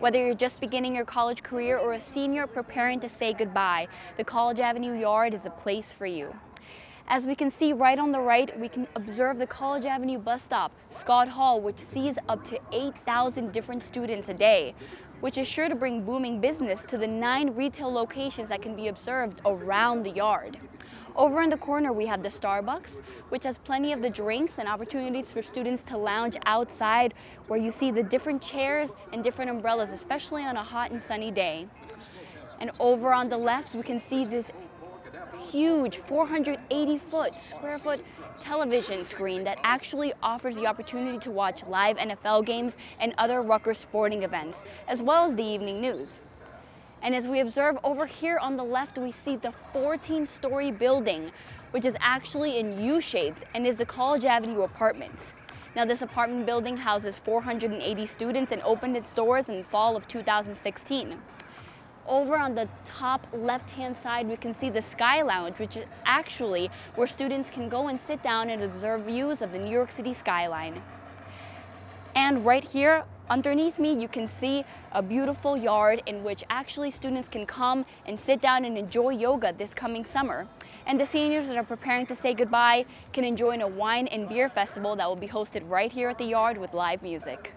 Whether you're just beginning your college career or a senior preparing to say goodbye, the College Avenue Yard is a place for you. As we can see right on the right, we can observe the College Avenue bus stop, Scott Hall, which sees up to 8,000 different students a day, which is sure to bring booming business to the nine retail locations that can be observed around the yard. Over in the corner, we have the Starbucks, which has plenty of the drinks and opportunities for students to lounge outside where you see the different chairs and different umbrellas, especially on a hot and sunny day. And over on the left, we can see this huge 480 foot square foot television screen that actually offers the opportunity to watch live NFL games and other Rutgers sporting events, as well as the evening news. And as we observe over here on the left, we see the 14-story building, which is actually in U-shaped and is the College Avenue Apartments. Now this apartment building houses 480 students and opened its doors in fall of 2016. Over on the top left-hand side, we can see the Sky Lounge, which is actually where students can go and sit down and observe views of the New York City skyline. And right here underneath me, you can see a beautiful yard in which actually students can come and sit down and enjoy yoga this coming summer. And the seniors that are preparing to say goodbye can enjoy a wine and beer festival that will be hosted right here at the yard with live music.